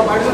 abaixo